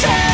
time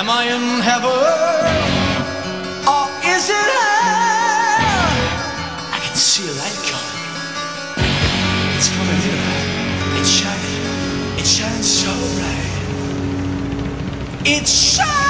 Am I in heaven? Or is it hell? I can see a light coming. It's coming here. It's shining. It's shining so bright. It's shining.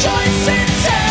choice in inside.